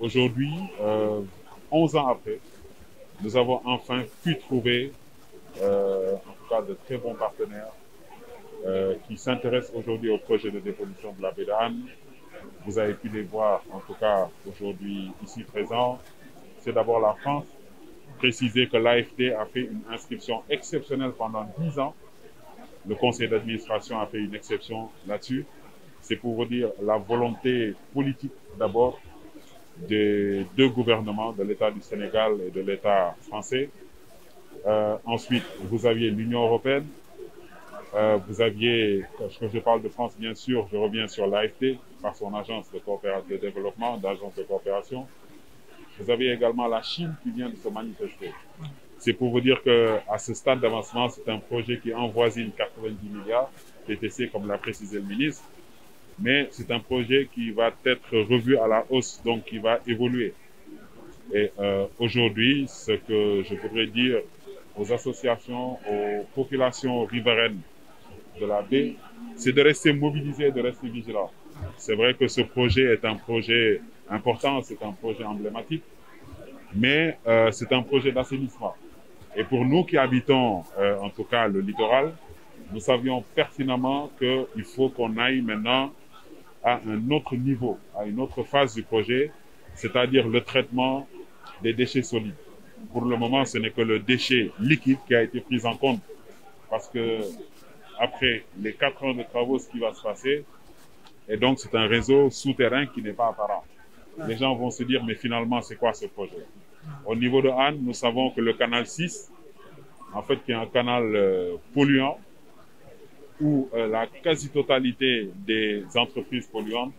aujourd'hui, euh, 11 ans après, nous avons enfin pu trouver, euh, en tout cas, de très bons partenaires euh, qui s'intéressent aujourd'hui au projet de dépollution de la baie d'Anne. Vous avez pu les voir, en tout cas, aujourd'hui ici présents. C'est d'abord la France. Préciser que l'AFD a fait une inscription exceptionnelle pendant 10 ans. Le conseil d'administration a fait une exception là-dessus. C'est pour vous dire la volonté politique d'abord des deux gouvernements, de l'État du Sénégal et de l'État français. Euh, ensuite, vous aviez l'Union européenne. Euh, vous aviez, quand je parle de France, bien sûr, je reviens sur l'AFD, par son agence de, de développement, d'agence de coopération. Vous avez également la Chine qui vient de se manifester. C'est pour vous dire que à ce stade d'avancement, c'est un projet qui envoisine 90 milliards, TTC, comme l'a précisé le ministre mais c'est un projet qui va être revu à la hausse, donc qui va évoluer. Et euh, aujourd'hui, ce que je voudrais dire aux associations, aux populations riveraines de la baie, c'est de rester mobilisés, de rester vigilants. C'est vrai que ce projet est un projet important, c'est un projet emblématique, mais euh, c'est un projet d'assainissement. Et pour nous qui habitons, euh, en tout cas, le littoral, nous savions pertinemment qu'il faut qu'on aille maintenant à un autre niveau, à une autre phase du projet, c'est-à-dire le traitement des déchets solides. Pour le moment, ce n'est que le déchet liquide qui a été pris en compte parce que après les quatre ans de travaux, ce qui va se passer, et donc c'est un réseau souterrain qui n'est pas apparent. Les gens vont se dire, mais finalement, c'est quoi ce projet? Au niveau de Anne, nous savons que le canal 6, en fait, qui est un canal euh, polluant, où euh, la quasi-totalité des entreprises polluantes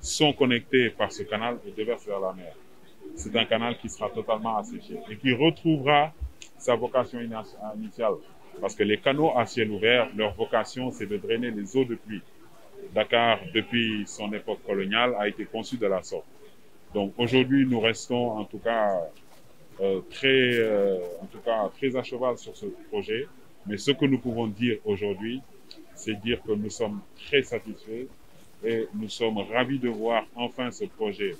sont connectées par ce canal et déversent vers la mer. C'est un canal qui sera totalement asséché et qui retrouvera sa vocation initiale. Parce que les canaux à ciel ouvert, leur vocation, c'est de drainer les eaux de pluie. Dakar, depuis son époque coloniale, a été conçu de la sorte. Donc aujourd'hui, nous restons en tout cas euh, très, euh, en tout cas très à cheval sur ce projet. Mais ce que nous pouvons dire aujourd'hui, c'est dire que nous sommes très satisfaits et nous sommes ravis de voir enfin ce projet